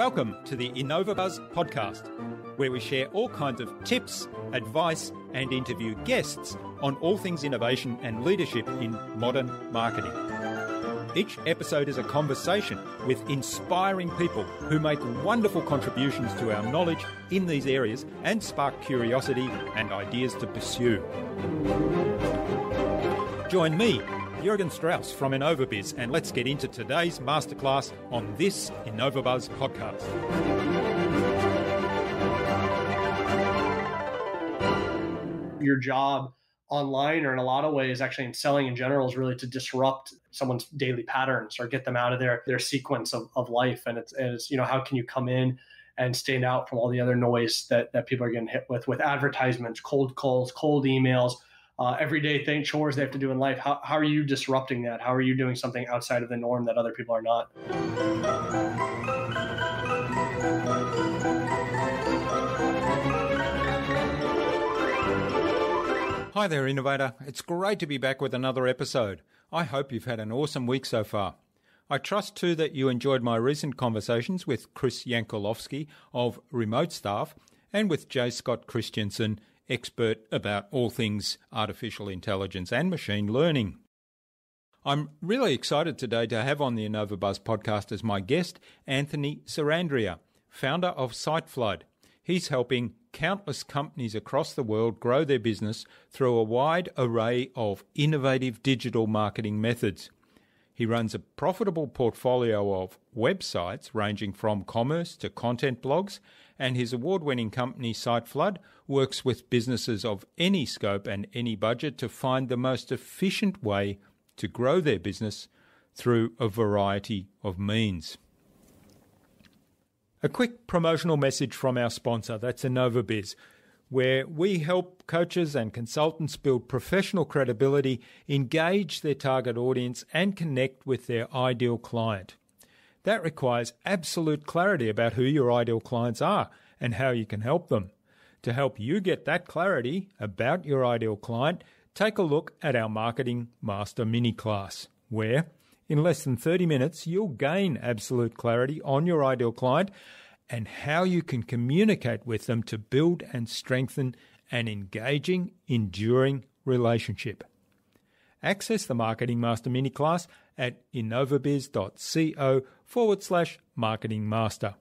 Welcome to the InnovaBuzz podcast, where we share all kinds of tips, advice, and interview guests on all things innovation and leadership in modern marketing. Each episode is a conversation with inspiring people who make wonderful contributions to our knowledge in these areas and spark curiosity and ideas to pursue. Join me, Jurgen Strauss from InnovaBiz, and let's get into today's masterclass on this InnovaBuzz podcast. Your job online or in a lot of ways actually in selling in general is really to disrupt someone's daily patterns or get them out of their their sequence of, of life and it's, and it's you know how can you come in and stand out from all the other noise that, that people are getting hit with with advertisements cold calls cold emails uh, everyday thing chores they have to do in life how, how are you disrupting that how are you doing something outside of the norm that other people are not Hi there, innovator. It's great to be back with another episode. I hope you've had an awesome week so far. I trust too that you enjoyed my recent conversations with Chris Jankulovski of Remote Staff and with J. Scott Christensen, expert about all things artificial intelligence and machine learning. I'm really excited today to have on the InnovaBuzz podcast as my guest Anthony Sarandrea, founder of SiteFlood. He's helping countless companies across the world grow their business through a wide array of innovative digital marketing methods. He runs a profitable portfolio of websites ranging from commerce to content blogs, and his award winning company SiteFlood works with businesses of any scope and any budget to find the most efficient way to grow their business through a variety of means. A quick promotional message from our sponsor, that's InnovaBiz, where we help coaches and consultants build professional credibility, engage their target audience, and connect with their ideal client. That requires absolute clarity about who your ideal clients are and how you can help them. To help you get that clarity about your ideal client, take a look at our Marketing Master mini class, where in less than 30 minutes, you'll gain absolute clarity on your ideal client and how you can communicate with them to build and strengthen an engaging, enduring relationship. Access the Marketing Master mini class at innovabiz.co forward slash marketing master.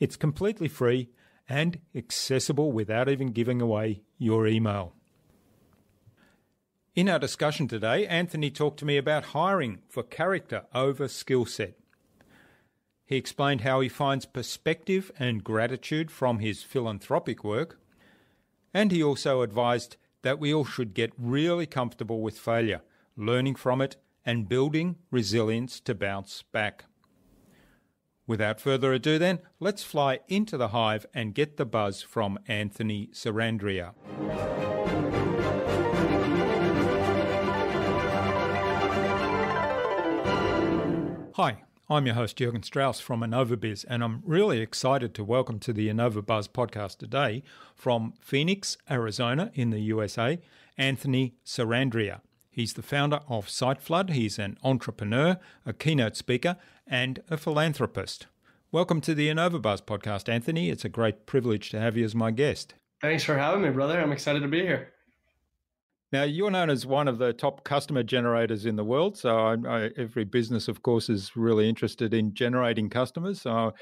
It's completely free and accessible without even giving away your email. In our discussion today, Anthony talked to me about hiring for character over skill set. He explained how he finds perspective and gratitude from his philanthropic work, and he also advised that we all should get really comfortable with failure, learning from it, and building resilience to bounce back. Without further ado, then, let's fly into the hive and get the buzz from Anthony Sarandrea. Hi, I'm your host Jurgen Strauss from InnovaBiz, and I'm really excited to welcome to the InnovaBuzz podcast today from Phoenix, Arizona, in the USA, Anthony Sarandrea. He's the founder of SiteFlood. He's an entrepreneur, a keynote speaker, and a philanthropist. Welcome to the InnovaBuzz podcast, Anthony. It's a great privilege to have you as my guest. thanks for having me brother i'm excited to be here Now, you're known as one of the top customer generators in the world. So, I, I, every business, of course, is really interested in generating customers. So,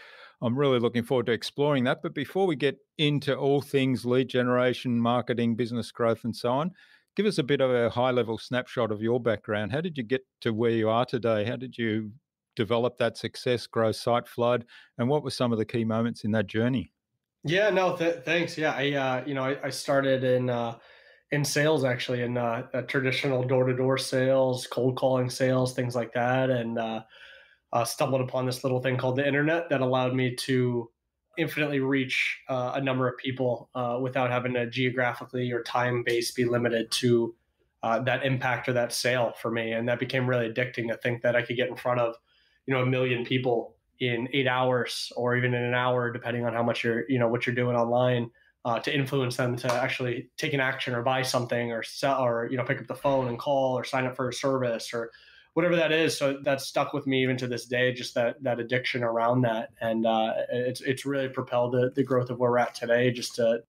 I'm really looking forward to exploring that. But before we get into all things lead generation, marketing, business growth, and so on, give us a bit of a high level snapshot of your background. How did you get to where you are today? How did you develop that success, grow SiteFlood, and what were some of the key moments in that journey? yeah no th- thanks yeah i uh, you know I, I started in uh, in sales actually in uh, traditional door-to-door sales cold calling sales things like that and uh, uh, stumbled upon this little thing called the internet that allowed me to infinitely reach uh, a number of people uh, without having to geographically or time base be limited to uh, that impact or that sale for me. And that became really addicting to think that i could get in front of you know a million people in eight hours or even in an hour depending on how much you're you know what you're doing online uh, to influence them to actually take an action or buy something or sell or you know pick up the phone and call or sign up for a service or whatever that is. So that's stuck with me even to this day, just that that addiction around that, and uh, it's it's really propelled the, the growth of where we're at today. Just to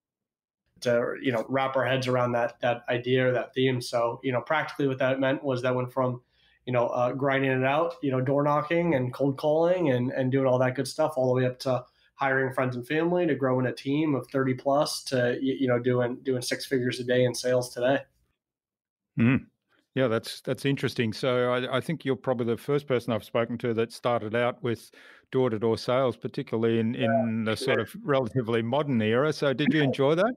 to you know wrap our heads around that that idea or that theme. So you know, practically what that meant was that went from you know uh, grinding it out, you know, door knocking and cold calling and and doing all that good stuff, all the way up to hiring friends and family to growing a team of 30 plus to you know doing doing six figures a day in sales today. Mm. Yeah, that's that's interesting. So I, I, think you're probably the first person I've spoken to that started out with door to door sales, particularly in, yeah, in the sure. sort of relatively modern era. So did you enjoy that?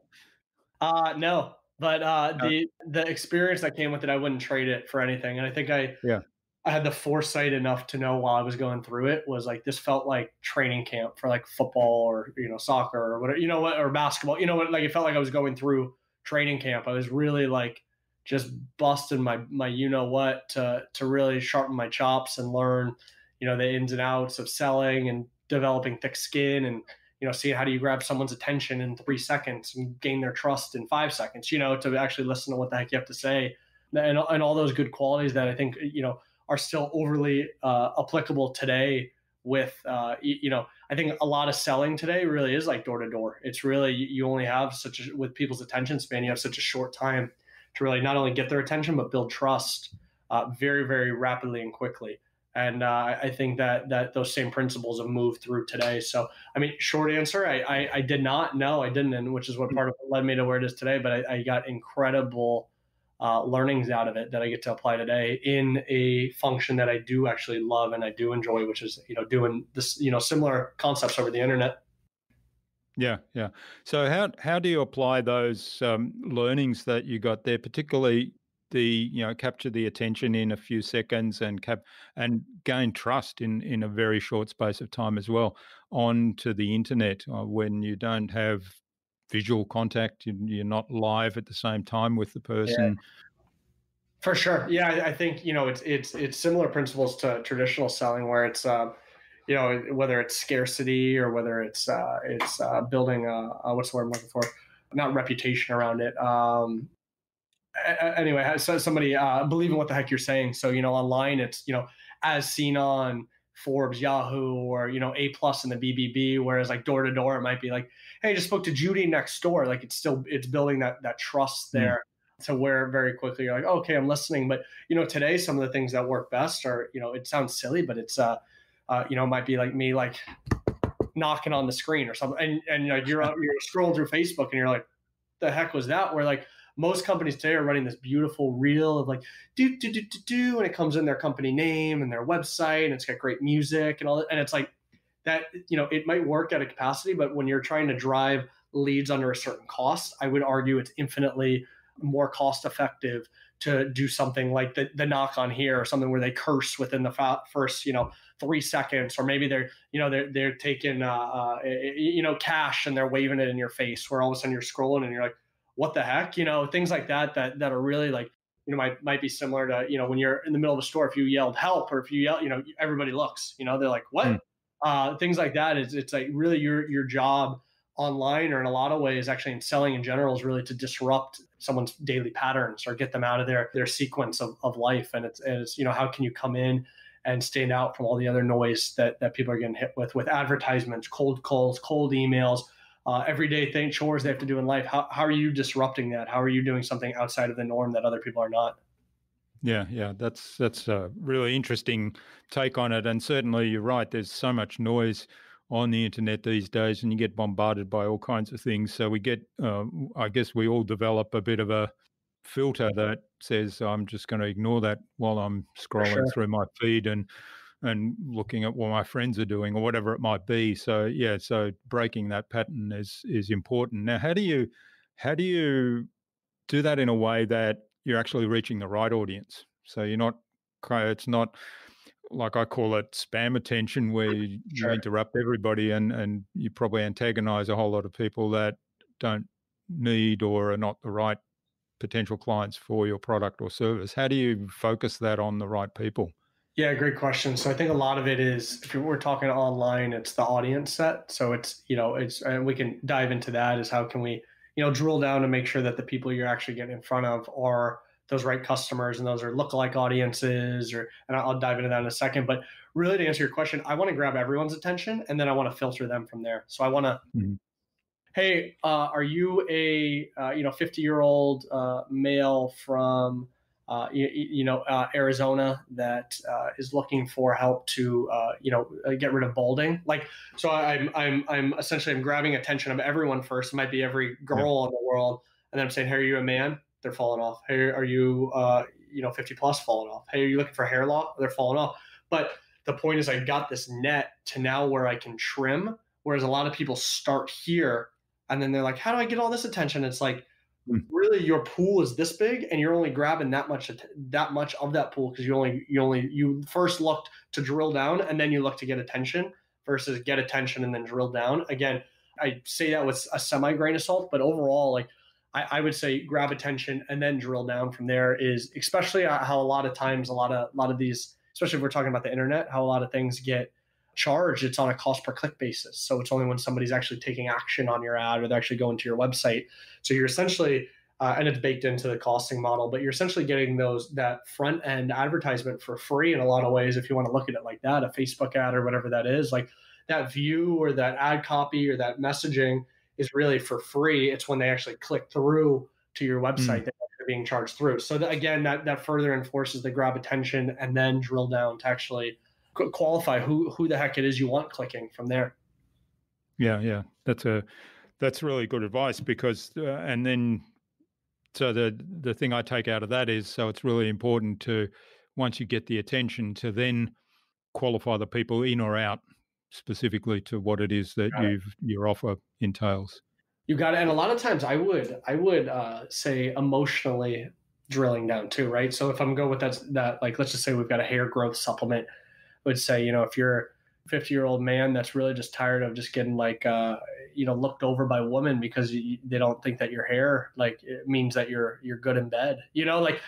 Uh no, but uh, no. the the experience that came with it, I wouldn't trade it for anything. And I think I yeah I had the foresight enough to know while I was going through it was like this felt like training camp for like football or you know soccer or whatever you know what or basketball you know what like it felt like I was going through training camp. I was really like just busting my my you know what to to really sharpen my chops and learn you know the ins and outs of selling and developing thick skin and you know seeing how do you grab someone's attention in three seconds and gain their trust in five seconds you know to actually listen to what the heck you have to say. And, and all those good qualities that i think you know are still overly uh, applicable today with uh, you know i think a lot of selling today really is like door to door. It's really you only have such a with people's attention span you have such a short time to really not only get their attention but build trust uh, very very rapidly and quickly and uh, I think that that those same principles have moved through today. So, I mean, short answer, I, I, I did not know, I didn't, and which is what part of led me to where it is today. But I, I got incredible uh, learnings out of it that I get to apply today in a function that I do actually love and I do enjoy, which is you know doing this you know similar concepts over the internet. Yeah, yeah. So how how do you apply those um, learnings that you got there, particularly the you know capture the attention in a few seconds and cap and gain trust in in a very short space of time as well onto the internet uh, when you don't have visual contact you're not live at the same time with the person yeah. for sure yeah i think you know it's it's it's similar principles to traditional selling where it's uh, you know whether it's scarcity or whether it's uh, it's uh, building a, a, what's the word i'm looking for not reputation around it um, anyway, so somebody uh, believe in what the heck you're saying. So you know, online it's you know as seen on Forbes, Yahoo, or you know A plus in the BBB. Whereas like door to door, it might be like, hey, I just spoke to Judy next door. Like it's still it's building that that trust hmm. there. Mm. To where very quickly you're like, okay, I'm listening. But you know, today some of the things that work best are, you know, it sounds silly, but it's uh, uh you know, it might be like me like knocking on the screen or something, and and you're you're scrolling through Facebook and you're like, the heck was that? Where like most companies today are running this beautiful reel of like do do do do do, and it comes in their company name and their website, and it's got great music and all that. And it's like that, you know, it might work at a capacity, but when you're trying to drive leads under a certain cost, I would argue it's infinitely more cost effective to do something like the, the knock on here or something where they curse within the first you know three seconds or maybe they're you know they're they're taking uh, uh, you know cash and they're waving it in your face where all of a sudden you're scrolling and you're like what the heck, you know, things like that that that are really like you know might might be similar to you know when you're in the middle of a store if you yelled help or if you yell you know everybody looks you know they're like what mm. uh, things like that is it's like really your your job online or in a lot of ways actually in selling in general is really to disrupt someone's daily patterns or get them out of their their sequence of, of life and it's, and it's you know how can you come in and stand out from all the other noise that that people are getting hit with with advertisements cold calls cold emails uh, everyday thing chores they have to do in life. How, how are you disrupting that? How are you doing something outside of the norm that other people are not? Yeah, yeah, that's that's a really interesting take on it, and certainly you're right. There's so much noise on the internet these days, and you get bombarded by all kinds of things. So we get, uh, I guess, we all develop a bit of a filter that says I'm just going to ignore that while I'm scrolling sure. through my feed and and looking at what my friends are doing or whatever it might be. So yeah, so breaking that pattern is is important. Now, how do you how do you do that in a way that you're actually reaching the right audience? So you're not it's not like I call it spam attention, where you, sure. interrupt everybody and and you probably antagonize a whole lot of people that don't need or are not the right potential clients for your product or service. How do you focus that on the right people? Yeah, great question. So I think a lot of it is if we're talking online, it's the audience set. So it's you know it's and we can dive into that. Is how can we you know drill down to make sure that the people you're actually getting in front of are those right customers and those are lookalike audiences or and I'll dive into that in a second. But really to answer your question, I want to grab everyone's attention and then I want to filter them from there. So I want to mm-hmm. Hey, uh, are you a uh, you know 50 year old uh, male from uh, you, you, know, uh, Arizona that uh, is looking for help to, uh, you know, get rid of balding. Like, so I'm, I'm, I'm essentially I'm grabbing attention of everyone first. It might be every girl yeah. in the world, and then I'm saying, "Hey, are you a man?" They're falling off. Hey, are you, uh, you know, 50 plus falling off? Hey, are you looking for hair loss? They're falling off. But the point is, I got this net to now where I can trim. Whereas a lot of people start here, and then they're like, "How do I get all this attention?" It's like Hmm. really your pool is this big and you're only grabbing that much that much of that pool because you only you only you first looked to drill down and then you look to get attention versus get attention and then drill down again i say that with a semi grain of salt but overall like I, I, would say grab attention and then drill down from there is especially how a lot of times a lot of a lot of these especially if we're talking about the internet how a lot of things get charged it's on a cost per click basis. So it's only when somebody's actually taking action on your ad or they're actually going to your website. So you're essentially uh, and it's baked into the costing model but you're essentially getting those that front end advertisement for free in a lot of ways if you want to look at it like that a facebook ad or whatever that is like that view or that ad copy or that messaging is really for free it's when they actually click through to your website mm. that they're being charged through so that, again that, that further enforces the grab attention and then drill down to actually qualify who who the heck it is you want clicking from there. Yeah, yeah, that's a that's really good advice because uh, and then so the the thing I take out of that is so it's really important to once you get the attention to then qualify the people in or out specifically to what it is that you your offer entails. You got it. And a lot of times I would I would uh, say emotionally drilling down too, right? So if I'm going with that that like let's just say we've got a hair growth supplement would say, you know, if you're a 50 year old man that's really just tired of just getting like, uh, you know, looked over by women because you, they don't think that your hair like it means that you're you're good in bed. You know, like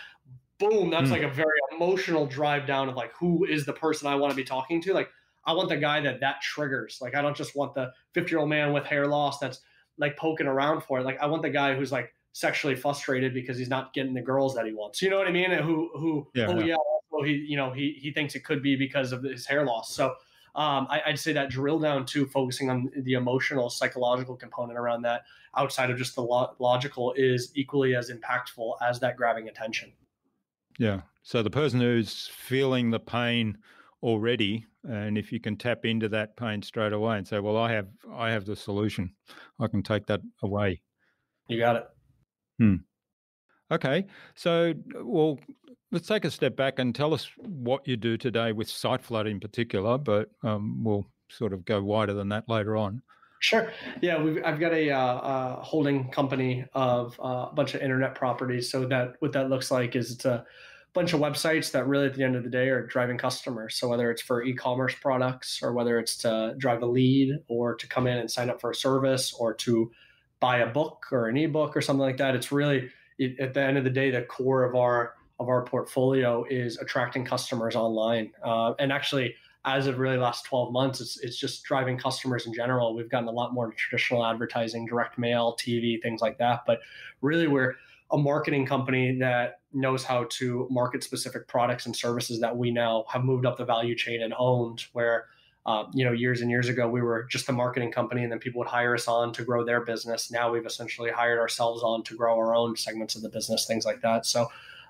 boom, that's mm. like a very emotional drive down of like who is the person I want to be talking to. Like I want the guy that that triggers. Like I don't just want the 50 year old man with hair loss that's like poking around for it. Like I want the guy who's like sexually frustrated because he's not getting the girls that he wants. You know what I mean? Who who yeah, oh yeah, yeah he you know he he thinks it could be because of his hair loss. So um, I, would say that drill down to focusing on the emotional, psychological component around that, outside of just the lo- logical, is equally as impactful as that grabbing attention. Yeah. So the person who's feeling the pain already, and if you can tap into that pain straight away and say, "Well, I have I have the solution. I can take that away." You got it. Hmm. Okay. So, well, let's take a step back and tell us what you do today with SiteFlood in particular, but um, we'll sort of go wider than that later on. Sure. Yeah, I've got a, uh, holding company of uh, a bunch of internet properties. So that what that looks like is it's a bunch of websites that really at the end of the day are driving customers. So whether it's for e-commerce products or whether it's to drive a lead or to come in and sign up for a service or to buy a book or an ebook or something like that, it's really at the end of the day, the core of our of our portfolio is attracting customers online. Uh, and actually, as of really last 12 months, it's, it's just driving customers in general. We've gotten a lot more traditional advertising, direct mail, TV, things like that. But really, we're a marketing company that knows how to market specific products and services that we now have moved up the value chain and owned. Where uh, you know, years and years ago, we were just a marketing company, and then people would hire us on to grow their business. Now we've essentially hired ourselves on to grow our own segments of the business, things like that. So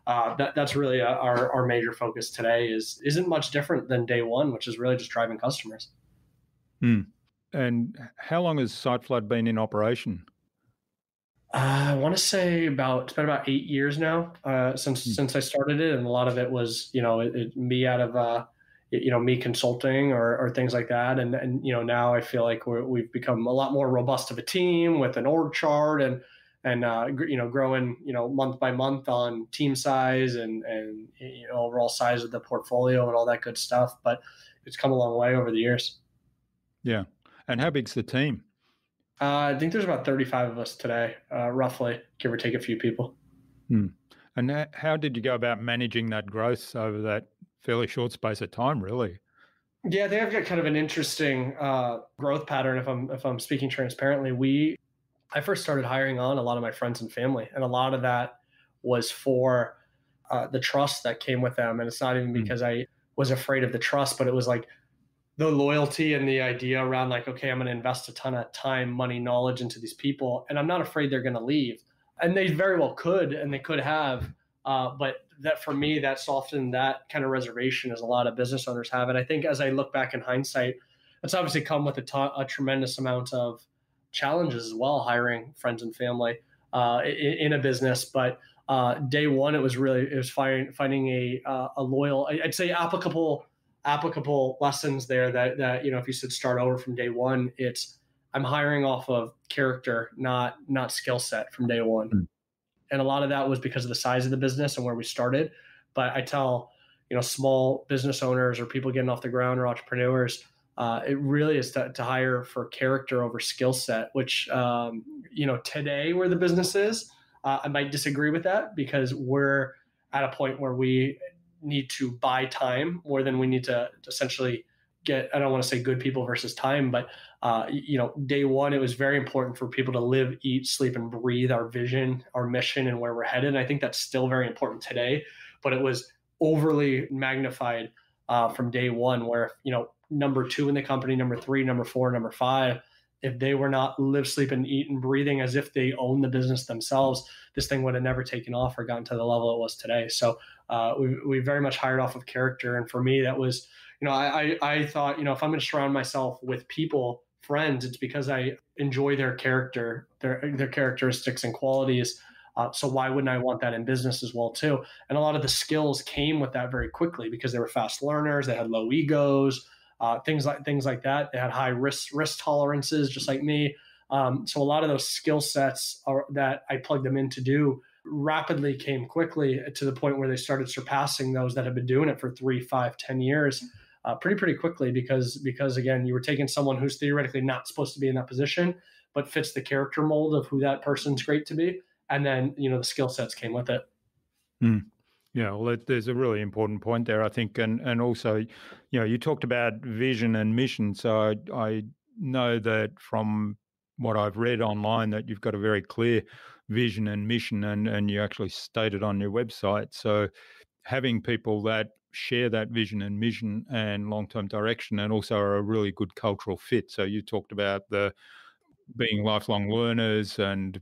uh, that, that's really uh, our, our major focus today. Is isn't much different than day one, which is really just driving customers. Hmm. And how long has SiteFlood been in operation? Uh, I want to say about it's been about eight years now uh, since hmm. since I started it, and a lot of it was you know it, it, me out of uh, you know me consulting or, or things like that and and you know now i feel like we have become a lot more robust of a team with an org chart and and uh, you know growing you know month by month on team size and and you know, overall size of the portfolio and all that good stuff but it's come a long way over the years. Yeah. And how big's the team uh, i think there's about 35 of us today uh, roughly give or take a few people hmm. and how did you go about managing that growth over that fairly short space of time, really. Yeah, they have got kind of an interesting uh, growth pattern. If I'm if I'm speaking transparently, we I first started hiring on a lot of my friends and family, and a lot of that was for uh, the trust that came with them. And it's not even hmm. because mm. I was afraid of the trust, but it was like the loyalty and the idea around like, okay, I'm going to invest a ton of time, money, knowledge into these people, and I'm not afraid they're going to leave. And they very well could, and they could have. Uh, but that for me, that's often that kind of reservation as a lot of business owners have. And I think as I look back in hindsight, it's obviously come with a, a tremendous amount of challenges as well, hiring friends and family uh, in, in, a business. But uh, day one, it was really it was finding finding a uh, a loyal, I'd say applicable applicable lessons there that that you know if you said start over from day one, it's I'm hiring off of character, not not skill set from day one. Mm. And a lot of that was because of the size of the business and where we started. But I tell you know small business owners or people getting off the ground or entrepreneurs uh, it really is to, to, hire for character over skill set which um, you know today where the business is uh, i might disagree with that because we're at a point where we need to buy time more than we need to, essentially get i don't want to say good people versus time but uh, you know day one it was very important for people to live eat sleep and breathe our vision our mission and where we're headed and i think that's still very important today but it was overly magnified uh, from day one where you know number two in the company, number three, number four, number five, if they were not live, sleep, and eat and breathing as if they own the business themselves, this thing would have never taken off or gotten to the level it was today. So uh, we, we very much hired off of character. And for me, that was, you know, I, I, I thought, you know, if I'm going to surround myself with people, friends, it's because I enjoy their character, their, their characteristics and qualities. Uh, so why wouldn't I want that in business as well too? And a lot of the skills came with that very quickly because they were fast learners, they had low egos, uh, things like things like that. They had high risk risk tolerances, just like me. Um, so a lot of those skill sets are, that I plugged them in to do rapidly came quickly to the point where they started surpassing those that have been doing it for three, five, ten years. Uh, pretty pretty quickly because because again you were taking someone who's theoretically not supposed to be in that position but fits the character mold of who that person's great to be and then you know the skill sets came with it mm. Yeah, well, there's a really important point there, I think, and and also, you know, you talked about vision and mission. So I, I know that from what I've read online that you've got a very clear vision and mission, and and you actually stated on your website. So having people that share that vision and mission and long term direction, and also are a really good cultural fit. So you talked about the being lifelong learners and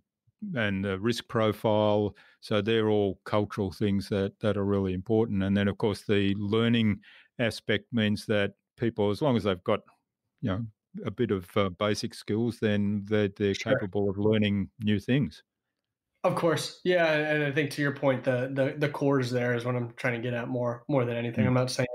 and the risk profile. So they're all cultural things that that are really important. And then of course the learning aspect means that people, as long as they've got, you know, a bit of uh, basic skills, then they're, they're sure. capable of learning new things. Of course, yeah, and I think to your point, the the the cores there is what I'm trying to get at more more than anything. Mm. I'm not saying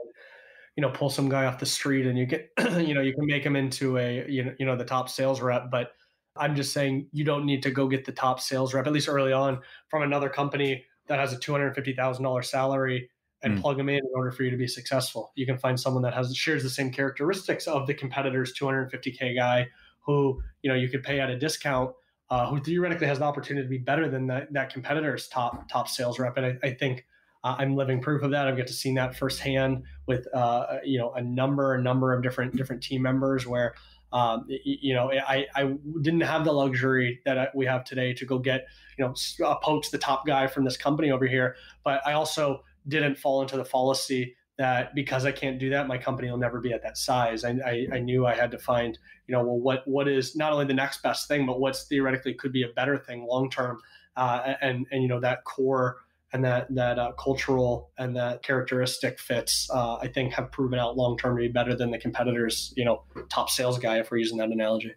you know pull some guy off the street and you get you know you can make him into a you know you know the top sales rep, but I'm just saying you don't need to go get the top sales rep, at least early on, from another company that has a $250,000 salary and mm. plug them in in order for you to be successful. You can find someone that has shares the same characteristics of the competitor's 250K guy who, you know, you could pay at a discount, uh, who theoretically has the opportunity to be better than that, that competitor's top, top sales rep. And I, I think uh, I'm living proof of that. I've got to see that firsthand with, uh, you know, a number, a number of different, different team members where, um, you know, I, I didn't have the luxury that we have today to go get, you know, uh, poach the top guy from this company over here. But I also didn't fall into the fallacy that because I can't do that, my company will never be at that size. I, I, I, knew I had to find, you know, well, what what is not only the next best thing, but what's theoretically could be a better thing long term, uh, and and you know that core and that that uh, cultural and that characteristic fits, uh, I think, have proven out long term to be better than the competitors. You know, top sales guy, if we're using that analogy.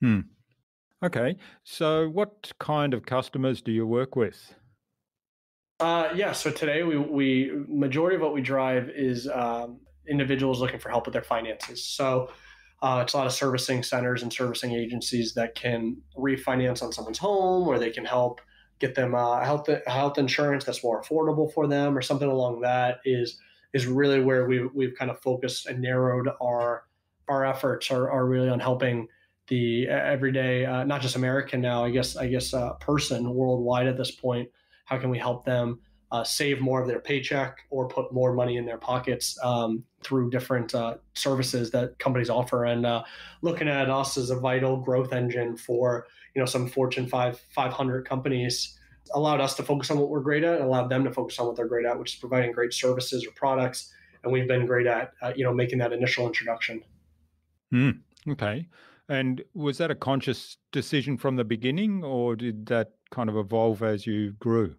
Hmm. Okay, so what kind of customers do you work with? Uh, yeah, so today we we majority of what we drive is um, individuals looking for help with their finances. So. Uh, it's a lot of servicing centers and servicing agencies that can refinance on someone's home, or they can help get them uh, health health insurance that's more affordable for them, or something along that is is really where we we've kind of focused and narrowed our our efforts are, are really on helping the everyday, uh, not just American now, I guess I guess uh, person worldwide at this point. How can we help them uh, save more of their paycheck or put more money in their pockets um, through different uh, services that companies offer? And uh, looking at us as a vital growth engine for you know some Fortune 5 500 companies allowed us to focus on what we're great at and allowed them to focus on what they're great at, which is providing great services or products. And we've been great at, uh, you know, making that initial introduction. Mm, okay. And was that a conscious decision from the beginning, or did that kind of evolve as you grew?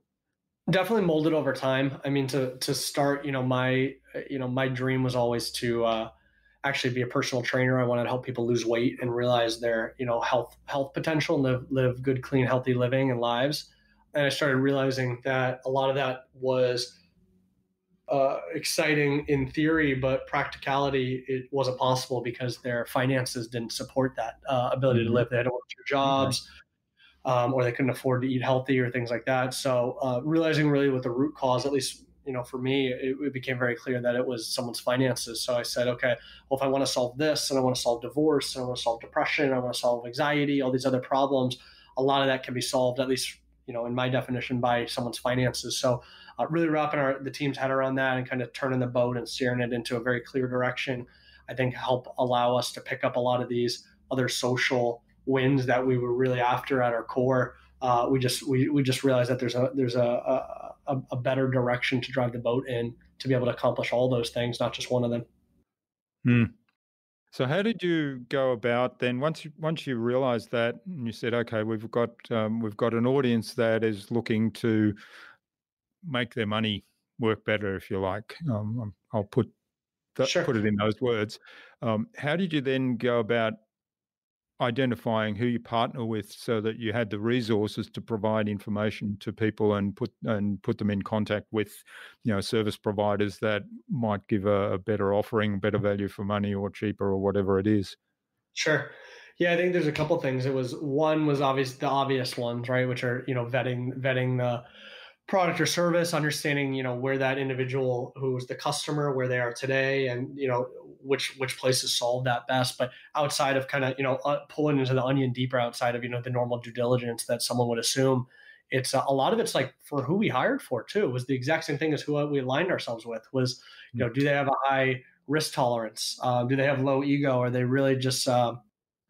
Definitely molded over time. I mean, to to start, you know, my you know my dream was always to uh, actually be a personal trainer. I wanted to help people lose weight and realize their you know health health potential and live live good, clean, healthy living and lives. And I started realizing that a lot of that was uh, exciting in theory, but practicality it wasn't possible because their finances didn't support that uh, ability mm-hmm. to live. They had to work two jobs. Mm-hmm. Um, or they couldn't afford to eat healthy or things like that. So uh, realizing really what the root cause, at least you know, for me, it, it, became very clear that it was someone's finances. So I said, okay, well, if I want to solve this and I want to solve divorce and I want to solve depression, and I want to solve anxiety, all these other problems, a lot of that can be solved, at least, you know, in my definition, by someone's finances. So uh, really wrapping our, the team's head around that and kind of turning the boat and steering it into a very clear direction, I think help allow us to pick up a lot of these other social wins that we were really after at our core. Uh, we just we, we just realized that there's a there's a, a a, better direction to drive the boat in to be able to accomplish all those things, not just one of them. Hmm. So how did you go about then? Once you once you realised that, and you said, "Okay, we've got um, we've got an audience that is looking to make their money work better, if you like." Um, I'll put that, sure. put it in those words. Um, how did you then go about identifying who you partner with so that you had the resources to provide information to people and put and put them in contact with you know service providers that might give a, a better offering better value for money or cheaper or whatever it is. Sure. Yeah i think there's a couple things. It was one was obvious the obvious ones right which are you know vetting vetting the product or service understanding you know where that individual who's the customer where they are today and you know which which places solve that best but outside of kind of you know uh, pulling into the onion deeper outside of you know the normal due diligence that someone would assume it's uh, a lot of it's like for who we hired for too was the exact same thing as who we aligned ourselves with was you know do they have a high risk tolerance? Uh, do they have low ego? Are they really just uh,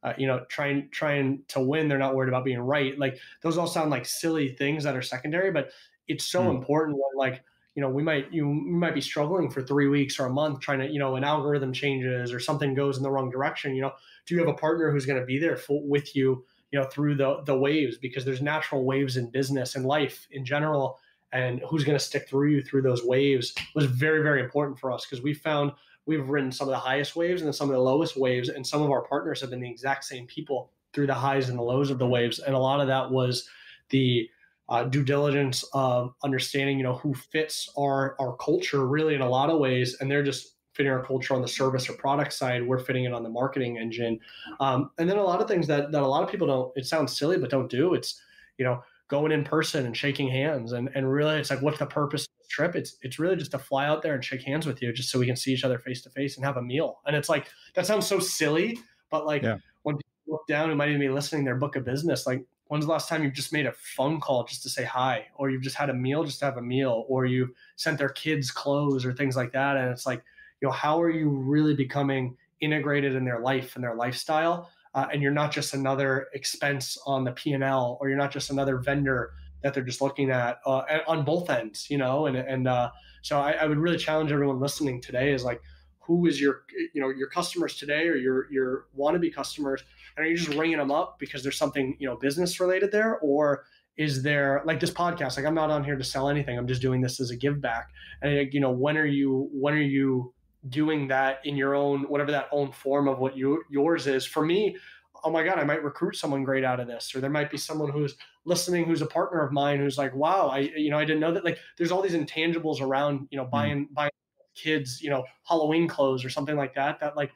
uh, you know trying trying to win? They're not worried about being right. Like those all sound like silly things that are secondary but it's so mm. important when like you know we might you, might be struggling for three weeks or a month trying to you know an algorithm changes or something goes in the wrong direction you know do you have a partner who's going to be there for, with you you know through the the waves? Because there's natural waves in business and life in general and who's going to stick through you through those waves was very very important for us because we found we've ridden some of the highest waves and then some of the lowest waves and some of our partners have been the exact same people through the highs and the lows of the waves and a lot of that was the uh, due diligence of understanding, you know, who fits our our culture really in a lot of ways, and they're just fitting our culture on the service or product side. We're fitting it on the marketing engine, um, and then a lot of things that that a lot of people don't. It sounds silly, but don't do. It's you know going in person and shaking hands, and and really, it's like what's the purpose of this trip? It's it's really just to fly out there and shake hands with you, just so we can see each other face to face and have a meal. And it's like that sounds so silly, but like. Yeah. When people look down who might even be listening their book of business, like when's the last time you've just made a phone call just to say hi? Or you've just had a meal just to have a meal? Or you've sent their kids clothes or things like that and it's like you know how are you really becoming integrated in their life and their lifestyle? Uh, and you're not just another expense on the p&l or you're not just another vendor that they're just looking at uh, on both ends you know? And and uh, so I, I would really challenge everyone listening today is like who is your you know your customers today or your your wannabe customers and are you just ringing them up because there's something you know business related there? Or is there like this podcast like i'm not on here to sell anything. I'm just doing this as a give back. And you know when are you when are you doing that in your own whatever that own form of what you yours is? For me oh my god i might recruit someone great out of this. Or there might be someone who's listening who's a partner of mine who's like wow i you know i didn't know that like there's all these intangibles around you know buying mm. buying kids, you know, Halloween clothes or something like that, that like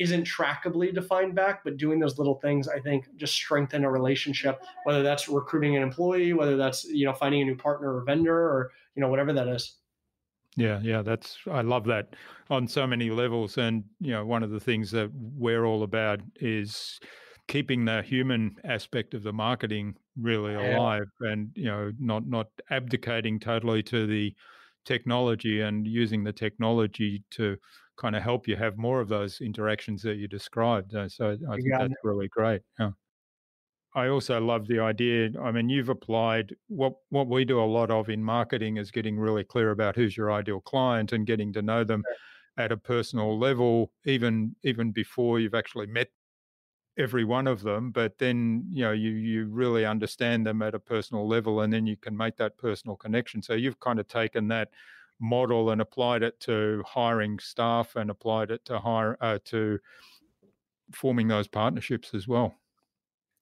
isn't trackably defined back, but doing those little things, I think just strengthen a relationship, whether that's recruiting an employee, whether that's, you know, finding a new partner or vendor or, you know, whatever that is. Yeah, yeah, that's I love that on so many levels. And you know, one of the things that we're all about is keeping the human aspect of the marketing really alive, yeah. and you know, not not abdicating totally to the technology and using the technology to kind of help you have more of those interactions that you described. Uh, so I think that's really great. Yeah. I also love the idea. I mean, you've applied what what we do a lot of in marketing is getting really clear about who's your ideal client and getting to know them at a personal level, even even before you've actually met every one of them. But then you know you you really understand them at a personal level, and then you can make that personal connection. So you've kind of taken that model and applied it to hiring staff and applied it to hire uh, to forming those partnerships as well.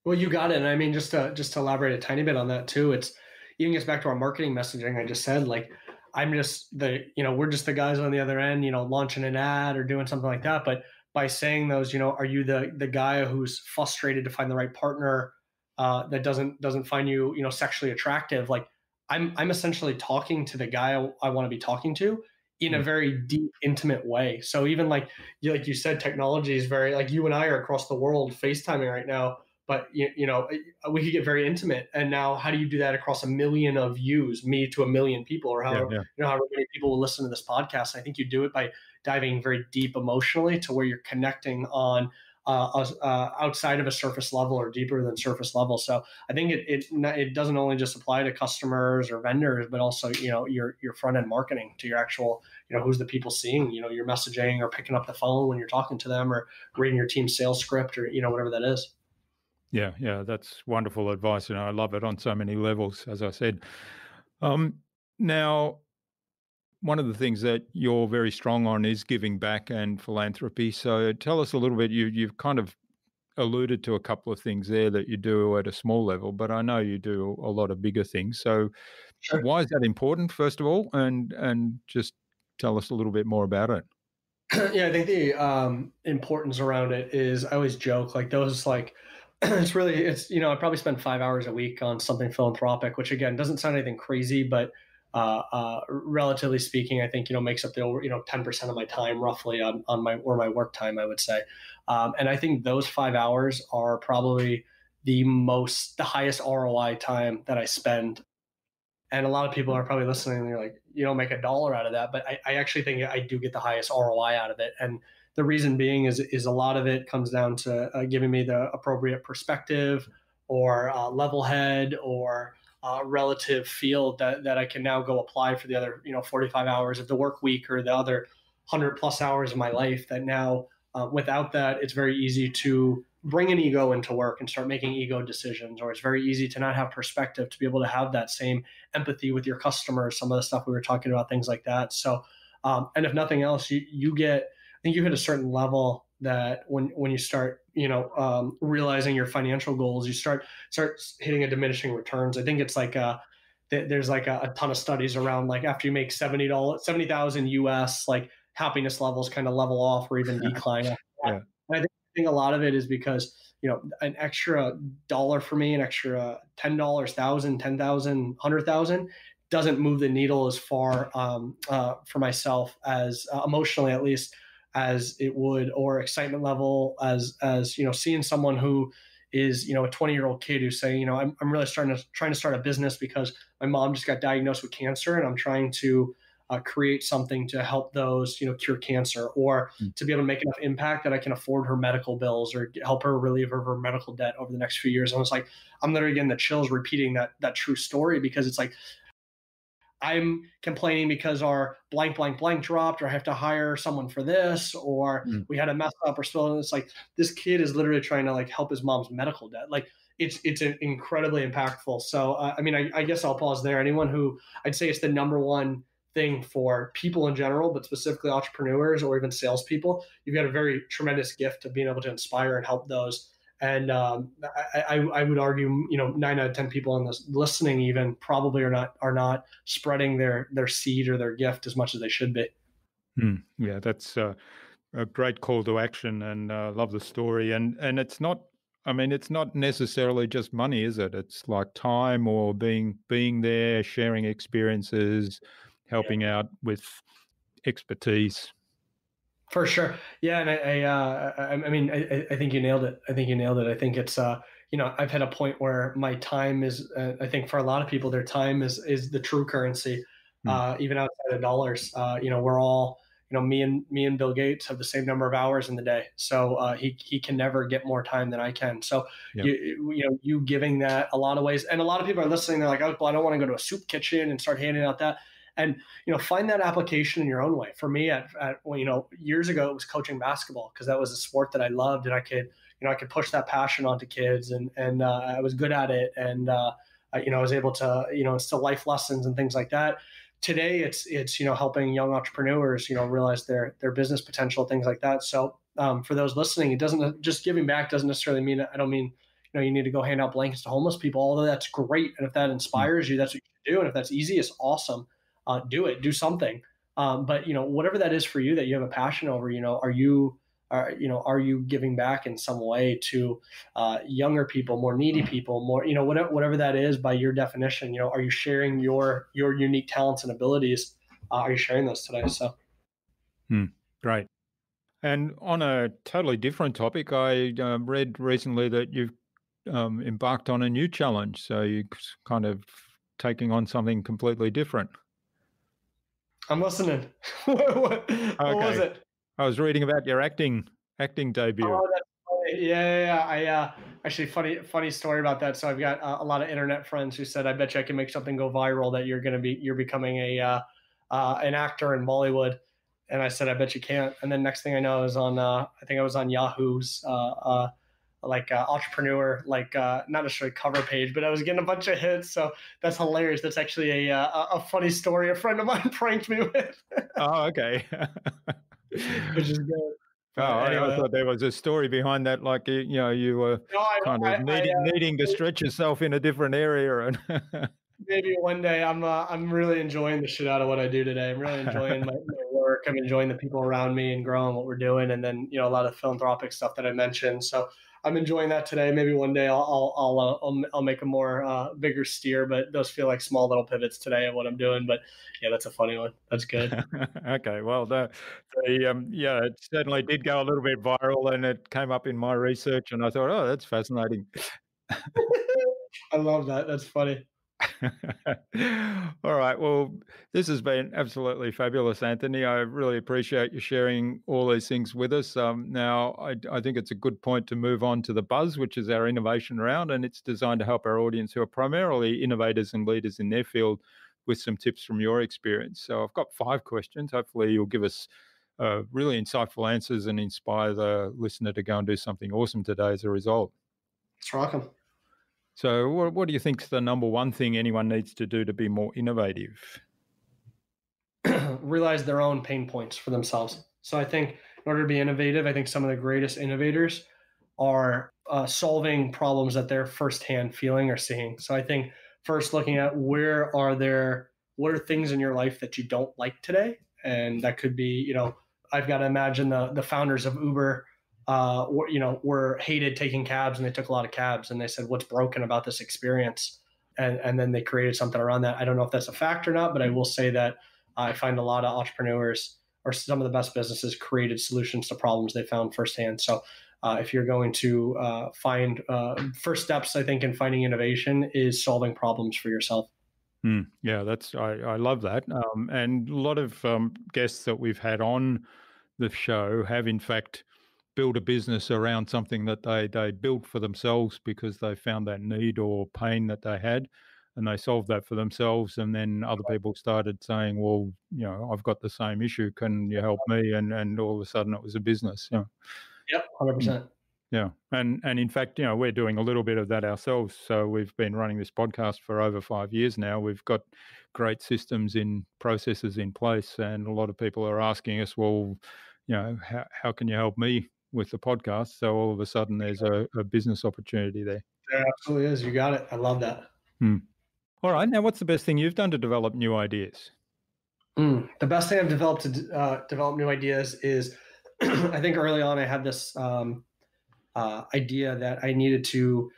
Well, you got it. And I mean, just to just to elaborate a tiny bit on that too, it's even gets back to our marketing messaging. I just said like I'm just the you know we're just the guys on the other end, you know, launching an ad or doing something like that. But by saying those, you know, are you the the guy who's frustrated to find the right partner uh, that doesn't doesn't find you you know sexually attractive? Like I'm I'm essentially talking to the guy I, I want to be talking to in a mm. very deep, intimate way. So even like you, like you said, technology is very like you and I are across the world FaceTiming right now. But you, you know we could get very intimate, and now how do you do that across a million of views, me to a million people, or however yeah, yeah. you know however many people will listen to this podcast? I think you do it by diving very deep emotionally to where you're connecting on uh, outside of a surface level or deeper than surface level. So I think it, it it doesn't only just apply to customers or vendors, but also you know your your front end marketing to your actual you know who's the people seeing you know your messaging or picking up the phone when you're talking to them or reading your team sales script or you know whatever that is. Yeah, yeah, that's wonderful advice, and I love it on so many levels. As I said, um, now one of the things that you're very strong on is giving back and philanthropy. So tell us a little bit. You you've kind of alluded to a couple of things there that you do at a small level, but I know you do a lot of bigger things. So sure. why is that important, first of all, and and just tell us a little bit more about it. yeah, I think the um, importance around it is I always joke like those like it's really it's you know I probably spend five hours a week on something philanthropic, which again doesn't sound anything crazy, but uh, uh, relatively speaking, I think you know makes up the over you know ten percent of my time roughly on on my or my work time, I would say. Um, and I think those five hours are probably the most the highest ROI time that I spend. And a lot of people are probably listening and they're like, you don't make a dollar out of that, but I, I actually think I do get the highest ROI out of it. And the reason being is is a lot of it comes down to uh, giving me the appropriate perspective or uh, level head or uh, relative field that, that I can now go apply for the other, you know, 45 hours of the work week or the other 100 plus hours of my life that now uh, without that, it's very easy to bring an ego into work and start making ego decisions, or it's very easy to not have perspective to be able to have that same empathy with your customers, some of the stuff we were talking about, things like that. So, um, and if nothing else, you, you get, I think you hit a certain level that when when you start you know um, realizing your financial goals you start start hitting a diminishing returns i think it's like a there's like a, a ton of studies around like after you make 70 dollars 70000 us like happiness levels kind of level off or even decline yeah. and I think, I think a lot of it is because you know an extra dollar for me an extra ten dollars thousand ten thousand hundred thousand doesn't move the needle as far um, uh, for myself as uh, emotionally at least as it would or excitement level as as you know seeing someone who is you know a 20 year old kid who's saying you know I'm, I'm really starting to trying to start a business because my mom just got diagnosed with cancer and i'm trying to uh, create something to help those you know cure cancer or mm. to be able to make enough impact that i can afford her medical bills or help her relieve her, her medical debt over the next few years and it's like i'm literally getting the chills repeating that that true story because it's like I'm complaining because our blank blank blank dropped, or I have to hire someone for this, or mm. we had a mess up or spill. It's like this kid is literally trying to like help his mom's medical debt. Like it's it's an incredibly impactful. So uh, I mean, I, I guess I'll pause there. Anyone who I'd say it's the number one thing for people in general, but specifically entrepreneurs or even salespeople, you've got a very tremendous gift of being able to inspire and help those and um, I, I, I, would argue, you know, nine out of ten people on this listening even probably are not are not spreading their their seed or their gift as much as they should be. Mm, yeah, that's uh, a great call to action, and uh, love the story. And and it's not, I mean, it's not necessarily just money, is it? It's like time or being being there, sharing experiences, helping yeah. out with expertise. For sure, yeah, and I, I, uh, I, I mean, I, I, think you nailed it. I think you nailed it. I think it's, uh, you know, I've had a point where my time is. Uh, I think for a lot of people, their time is is the true currency, mm. uh, even outside of dollars. Uh, you know, we're all, you know, me and me and Bill Gates have the same number of hours in the day, so uh, he he can never get more time than I can. So you you know, you giving that a lot of ways, and a lot of people are listening. They're like, oh, well, I don't want to go to a soup kitchen and start handing out that and you know find that application in your own way. For me at, at well, you know years ago it was coaching basketball because that was a sport that i loved and i could you know i could push that passion onto kids and and uh, i was good at it and uh, you know i was able to you know instill life lessons and things like that. Today it's it's you know helping young entrepreneurs you know realize their their business potential things like that. So um, for those listening it doesn't just giving back doesn't necessarily mean i don't mean you know you need to go hand out blankets to homeless people although that's great. And if that inspires you that's what you do. And if that's easy it's awesome uh, do it, do something. Um, but you know, whatever that is for you that you have a passion over, you know, are you are you know are you giving back in some way to uh, younger people, more needy people, more you know whatever whatever that is by your definition, you know, are you sharing your your unique talents and abilities? Uh, are you sharing those today? So, hmm, great. And on a totally different topic, I uh, read recently that you've um, embarked on a new challenge. So you're kind of taking on something completely different. I'm listening. what, what, okay. what, was it? I was reading about your acting acting debut. Oh, Yeah, yeah, yeah. I uh, actually funny funny story about that. So I've got uh, a lot of internet friends who said, "I bet you I can make something go viral that you're gonna be you're becoming a uh, uh, an actor in Bollywood." And I said, "I bet you can't." And then next thing I know, I was on uh, I think I was on Yahoo's uh, uh, like uh, entrepreneur, like uh, not necessarily cover page, but I was getting a bunch of hits. So that's hilarious. That's actually a uh, a funny story a friend of mine pranked me with. oh, okay. Which is good. Oh. I thought there was a story behind that, like you know, you were no, I, kind of I, needing, I, uh, needing to stretch yourself in a different area, and maybe one day. I'm uh, I'm really enjoying the shit out of what I do today. I'm really enjoying my, my, work. I'm enjoying the people around me and growing what we're doing, and then you know a lot of philanthropic stuff that I mentioned. So I'm enjoying that today. Maybe one day I'll I'll I'll, uh, I'll, I'll, make a more uh, bigger steer, but those feel like small little pivots today of what I'm doing. But yeah, that's a funny one. That's good. okay, well, the, the um, yeah, it certainly did go a little bit viral, and it came up in my research, and I thought, oh, that's fascinating. I love that. That's funny. all right. Well, this has been absolutely fabulous, Anthony. I really appreciate you sharing all these things with us. Um, now, I, I, think it's a good point to move on to the Buzz, which is our innovation round, and it's designed to help our audience who are primarily innovators and leaders in their field with some tips from your experience. So, I've got five questions. Hopefully, you'll give us uh, really insightful answers and inspire the listener to go and do something awesome today as a result. Let's. So, what, what do you think is the number one thing anyone needs to do to be more innovative? Realize their own pain points for themselves. So, I think in order to be innovative, I think some of the greatest innovators are uh, solving problems that they're firsthand feeling or seeing. So, I think first looking at where are there, what are things in your life that you don't like today? And that could be, you know, I've got to imagine the the founders of Uber uh, were, you know, were hated taking cabs and they took a lot of cabs and they said, what's broken about this experience? And, and then they created something around that. I don't know if that's a fact or not, but I will say that I find a lot of entrepreneurs or some of the best businesses created solutions to problems they found firsthand. So uh, if you're going to uh, find uh, first steps, I think in finding innovation is solving problems for yourself. Mm, yeah, that's I, I love that. Um, and a lot of um, guests that we've had on the show have in fact build a business around something that they they built for themselves because they found that need or pain that they had and they solved that for themselves and then other people started saying well you know i've got the same issue can you help me? And and all of a sudden it was a business yeah. Yep 100% mm. yeah and and in fact you know we're doing a little bit of that ourselves so we've been running this podcast for over five years now. We've got great systems in processes in place and a lot of people are asking us well you know how, how can you help me with the podcast. So all of a sudden, there's a, a business opportunity there. There absolutely is. You got it. I love that. Hmm. All right. Now, what's the best thing you've done to develop new ideas? Mm, the best thing I've developed to uh, develop new ideas is, I think early on I had this um, uh, idea that I needed to, you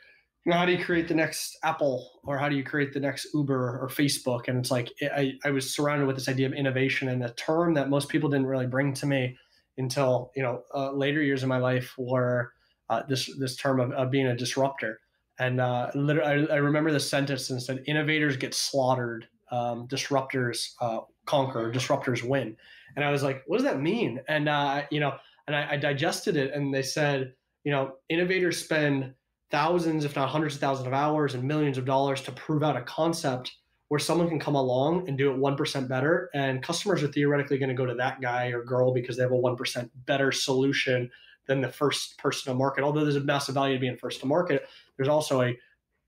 know, how do you create the next Apple or how do you create the next Uber or Facebook? And it's like I, I was surrounded with this idea of innovation and a term that most people didn't really bring to me until you know uh, later years of my life were uh, this this term of, of, being a disruptor. And uh, literally, I, I, remember the sentence and said, "Innovators get slaughtered, um, disruptors uh, conquer, disruptors win." And I was like, what does that mean? And, uh, you know, and I, I digested it and they said, you know, innovators spend thousands, if not hundreds of thousands of hours and millions of dollars to prove out a concept where someone can come along and do it 1% better. And customers are theoretically going to go to that guy or girl because they have a 1% better solution than the first person to market. Although there's a massive value to being first to market, there's also a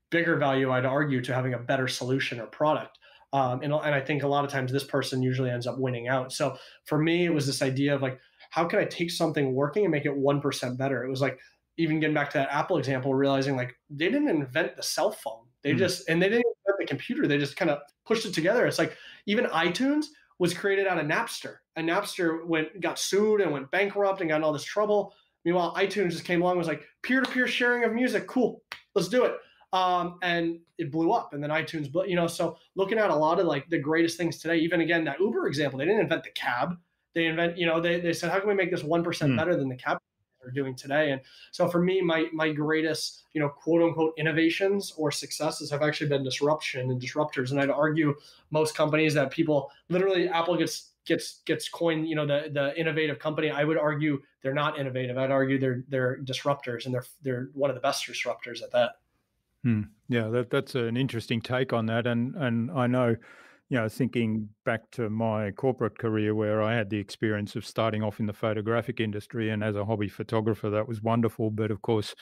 bigger value, I'd argue, to having a better solution or product. Um, and, and I think a lot of times this person usually ends up winning out. So for me, it was this idea of like, how can I take something working and make it 1% better? It was like, even getting back to that Apple example, realizing like they didn't invent the cell phone. They mm just, and they didn't invent the computer. They just kind of pushed it together. It's like even iTunes was created out of Napster. And Napster went, got sued and went bankrupt and got in all this trouble. Meanwhile, iTunes just came along was like peer to peer sharing of music. Cool. Let's do it um, and it blew up. And then iTunes, but you know, so looking at a lot of like the greatest things today, even again that Uber example, they didn't invent the cab. They invent, you know, they, they said, how can we make this one mm. better than the cab are doing today? And so for me, my my greatest, you know, quote unquote innovations or successes have actually been disruption and disruptors. And I'd argue most companies that people literally Apple gets gets gets coined, you know, the the innovative company. I would argue they're not innovative. I'd argue they're they're disruptors, and they're they're one of the best disruptors at that. Hmm. Yeah, that, that's an interesting take on that, and and I know, you know, thinking back to my corporate career where I had the experience of starting off in the photographic industry, and as a hobby photographer, that was wonderful. But of course,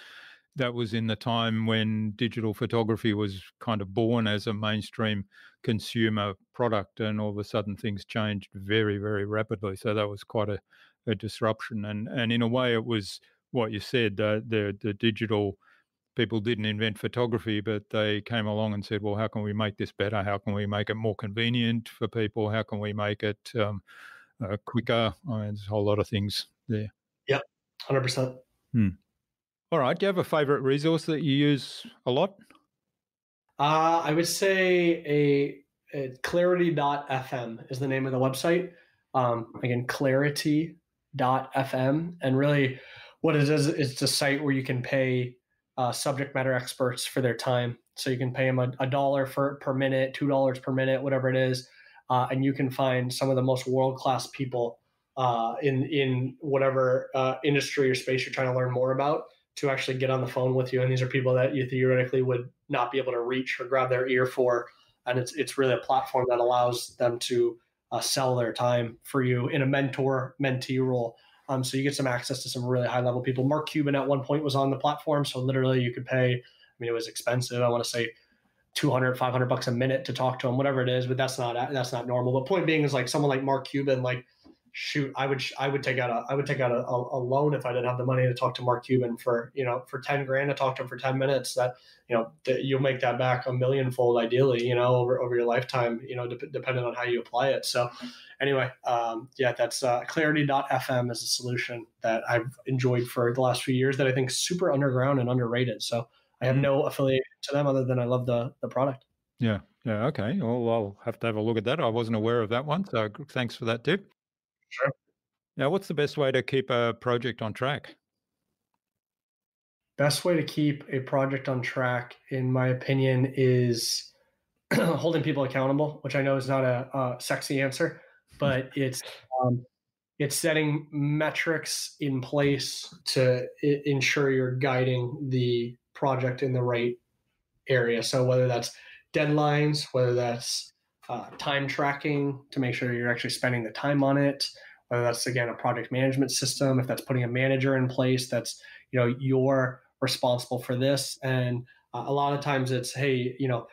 that was in the time when digital photography was kind of born as a mainstream consumer product, and all of a sudden things changed very, very rapidly. So that was quite a, a disruption, and and in a way, it was what you said, the the, the digital people didn't invent photography, but they came along and said, well, how can we make this better? How can we make it more convenient for people? How can we make it um, uh, quicker? I mean, there's a whole lot of things there. Yep, 100%. Hmm. All right. Do you have a favorite resource that you use a lot? Uh, I would say a, a clarity.fm is the name of the website. Um, again, clarity.fm. And really, what it is, it's a site where you can pay uh, subject matter experts for their time. So you can pay them a, a dollar for per minute, two dollars per minute, whatever it is, uh, and you can find some of the most world class people uh, in in whatever uh, industry or space you're trying to learn more about to actually get on the phone with you. And these are people that you theoretically would not be able to reach or grab their ear for. And it's it's really a platform that allows them to uh, sell their time for you in a mentor mentee role. Um, so you get some access to some really high level people. Mark Cuban at one point was on the platform. So literally you could pay, I mean, it was expensive. I want to say 200, 500 bucks a minute to talk to him, whatever it is, but that's not, that's not normal. But point being is like someone like Mark Cuban, like shoot, I would I would take out a I would take out a, a, loan if I didn't have the money to talk to Mark Cuban for you know for ten grand to talk to him for ten minutes. That you know that you'll make that back a million fold ideally. You know over over your lifetime. You know de- depending on how you apply it. So anyway, um, yeah, that's uh, Clarity.fm is a solution that I've enjoyed for the last few years that I think is super underground and underrated. So I have mm-hmm. no affiliation to them other than I love the the product. Yeah. Yeah. Okay. Well, I'll have to have a look at that. I wasn't aware of that one. So thanks for that tip. Sure. Now, what's the best way to keep a project on track? Best way to keep a project on track, in my opinion, is holding people accountable, which I know is not a, a sexy answer, but it's um, it's setting metrics in place to I- ensure you're guiding the project in the right area. So whether that's deadlines, whether that's uh, time tracking to make sure you're actually spending the time on it whether that's again a project management system if that's putting a manager in place that's you know you're responsible for this. And uh, a lot of times it's hey you know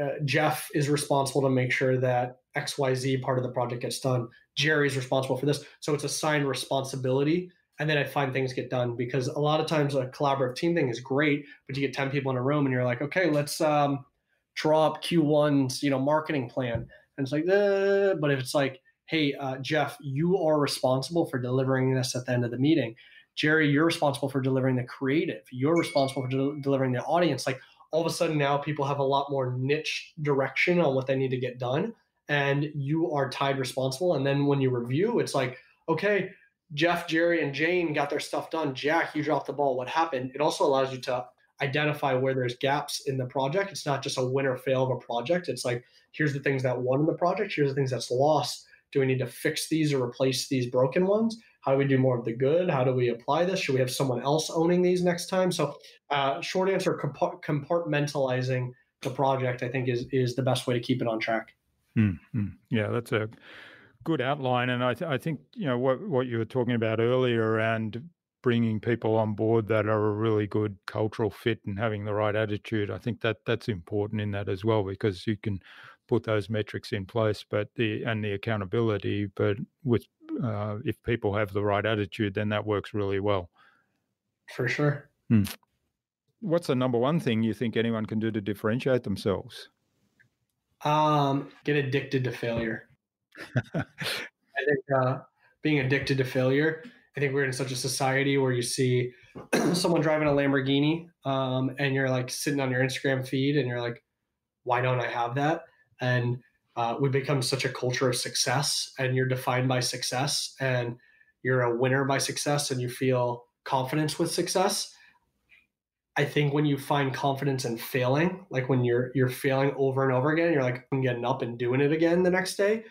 uh, jeff is responsible to make sure that xyz part of the project gets done. Jerry's responsible for this. So it's assigned responsibility and then i find things get done because a lot of times a collaborative team thing is great but you get 10 people in a room and you're like okay let's um, draw up Q1's, you know, marketing plan. And it's like, uh, but if it's like, hey, uh, Jeff, you are responsible for delivering this at the end of the meeting. Jerry, you're responsible for delivering the creative. You're responsible for de- delivering the audience. Like all of a sudden now people have a lot more niche direction on what they need to get done. And you are tied responsible. And then when you review, it's like, okay, Jeff, Jerry, and Jane got their stuff done. Jack, you dropped the ball. What happened? It also allows you to identify where there's gaps in the project. It's not just a win or fail of a project. It's like, here's the things that won in the project, here's the things that's lost. Do we need to fix these or replace these broken ones? How do we do more of the good? How do we apply this? Should we have someone else owning these next time? So, uh, short answer: compartmentalizing the project, I think, is is the best way to keep it on track. Mm-hmm. Yeah, that's a good outline, and I, th- I think you know what what you were talking about earlier around bringing people on board that are a really good cultural fit and having the right attitude. I think that that's important in that as well because you can put those metrics in place, but the and the accountability. But with uh, if people have the right attitude, then that works really well. For sure. Hmm. What's the number one thing you think anyone can do to differentiate themselves? Um, get addicted to failure. I think uh, being addicted to failure I think we're in such a society where you see someone driving a Lamborghini um, and you're like sitting on your Instagram feed and you're like, why don't I have that? And uh, we become such a culture of success and you're defined by success and you're a winner by success and you feel confidence with success. I think when you find confidence in failing, like when you're you're failing over and over again, you're like I'm getting up and doing it again the next day.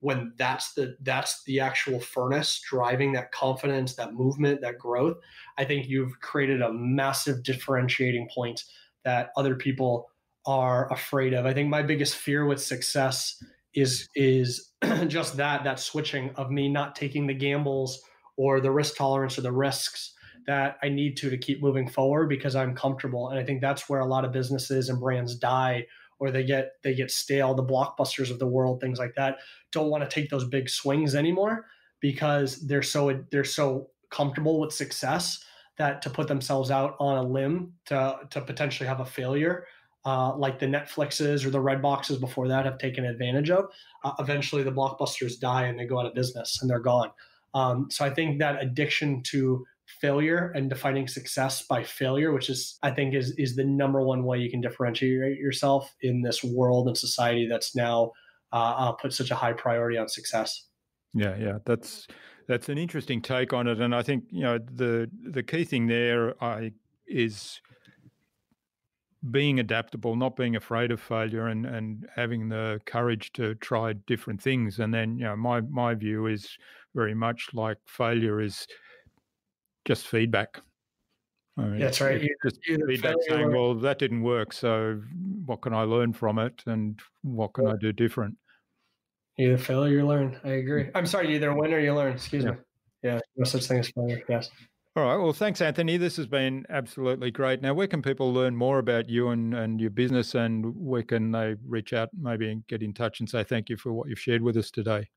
When that's the that's the actual furnace driving that confidence that movement that growth i think you've created a massive differentiating point that other people are afraid of. I think my biggest fear with success is is just that that switching of me not taking the gambles or the risk tolerance or the risks that i need to to keep moving forward because i'm comfortable. And i think that's where a lot of businesses and brands die or they get they get stale the blockbusters of the world things like that don't want to take those big swings anymore because they're so they're so comfortable with success that to put themselves out on a limb to to potentially have a failure uh, like the Netflixes or the Red Boxes before that have taken advantage of. Uh, eventually, the blockbusters die and they go out of business and they're gone. Um, so I think that addiction to failure and defining success by failure, which is I think is is the number one way you can differentiate yourself in this world and society that's now uh, uh, put such a high priority on success. Yeah, yeah, that's that's an interesting take on it, and I think you know the the key thing there I is being adaptable, not being afraid of failure, and and having the courage to try different things. And then you know my my view is very much like failure is just feedback. I mean, That's right. just feedback saying, "Well, that didn't work. So, what can I learn from it, and what can I do different?" Either fail or you learn. I agree. Mm. I'm sorry, you either win or you learn. Excuse yeah. me. Yeah, no such thing as failure. Yes. All right. Well, thanks, Anthony. This has been absolutely great. Now, where can people learn more about you and, and your business, and where can they reach out, maybe, and get in touch and say thank you for what you've shared with us today?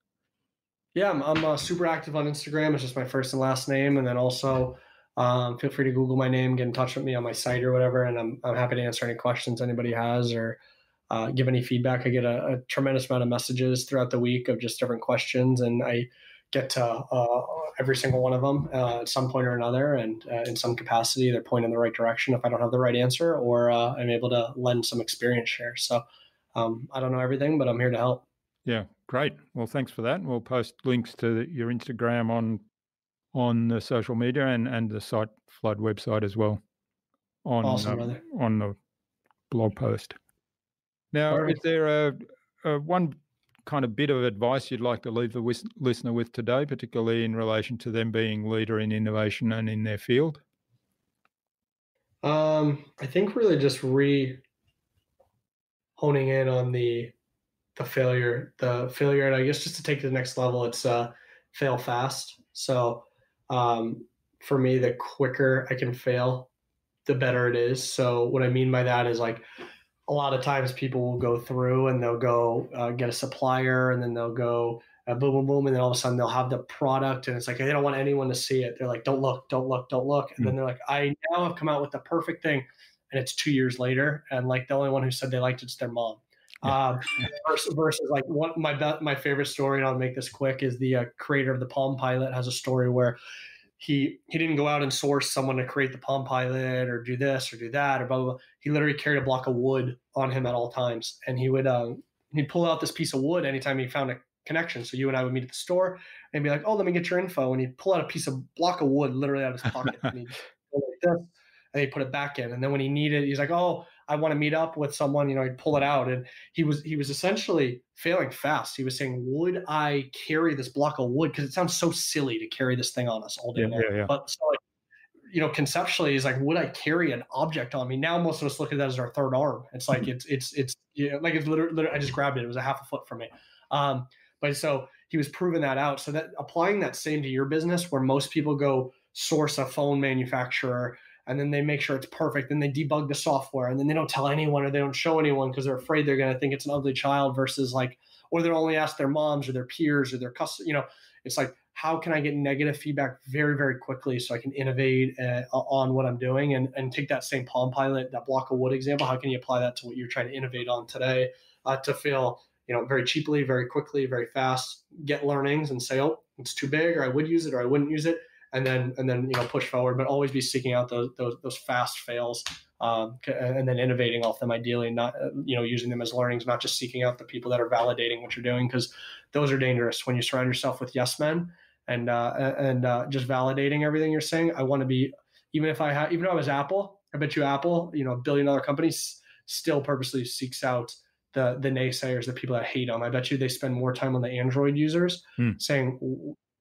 Yeah, I'm, I'm uh, super active on Instagram. It's just my first and last name. And then also um, feel free to Google my name, get in touch with me on my site or whatever. And I'm, I'm happy to answer any questions anybody has or uh, give any feedback. I get a, a, tremendous amount of messages throughout the week of just different questions. And I get to uh, every single one of them uh, at some point or another. And uh, in some capacity, they're pointing in the right direction if I don't have the right answer or uh, I'm able to lend some experience share. So um, I don't know everything, but I'm here to help. Yeah, great. Well, thanks for that. And we'll post links to your Instagram on on the social media and and the site flood website as well on awesome, um, on the blog post. Now, is there a, a, one kind of bit of advice you'd like to leave the wis- listener with today, particularly in relation to them being leader in innovation and in their field? Um, I think really just re honing in on the the failure, the failure, and I guess just to take to the next level, it's uh, fail fast. So um, for me, the quicker I can fail, the better it is. So what I mean by that is like a lot of times people will go through and they'll go uh, get a supplier and then they'll go uh, boom, boom, boom, and then all of a sudden they'll have the product and it's like they don't want anyone to see it. They're like, don't look, don't look, don't look, and mm-hmm. then they're like, I now have come out with the perfect thing, and it's two years later, and like the only one who said they liked it's their mom. Um, versus, versus, like one my my favorite story, and I'll make this quick, is the uh, creator of the Palm Pilot has a story where he he didn't go out and source someone to create the Palm Pilot or do this or do that or blah blah. blah. He literally carried a block of wood on him at all times, and he would um, he'd pull out this piece of wood anytime he found a connection. So you and I would meet at the store and be like, "Oh, let me get your info," and he'd pull out a piece of block of wood literally out of his pocket, and he'd like this, and he'd put it back in. And then when he needed, he's like, "Oh, I want to meet up with someone, you know, I'd pull it out. And he was he was essentially failing fast. He was saying, Would I carry this block of wood? Because it sounds so silly to carry this thing on us all day Yeah, long. yeah, yeah. But so like, you know, conceptually is like, would I carry an object on me? Now most of us look at that as our third arm. It's like it's it's it's you know, like it's literally, literally I just grabbed it. It was a half a foot from me. Um, but so he was proving that out. So that applying that same to your business, where most people go source a phone manufacturer and then they make sure it's perfect, then they debug the software, and then they don't tell anyone or they don't show anyone because they're afraid they're going to think it's an ugly child versus like, or they'll only ask their moms or their peers or their customers. You know, it's like how can I get negative feedback very very quickly so I can innovate uh, on what I'm doing and and take that same Palm Pilot, that block of wood example. How can you apply that to what you're trying to innovate on today uh, to feel you know very cheaply, very quickly, very fast, get learnings and say, oh, it's too big, or I would use it, or I wouldn't use it and then and then you know push forward, but always be seeking out those those, those fast fails, um, and then innovating off them. Ideally, not uh, you know using them as learnings, not just seeking out the people that are validating what you're doing, because those are dangerous when you surround yourself with yes men and uh, and uh, just validating everything you're saying. I want to be even if I had even if I was Apple, I bet you Apple, you know, a billion dollar company, s- still purposely seeks out the the naysayers, the people that hate them. I bet you they spend more time on the Android users Hmm. saying,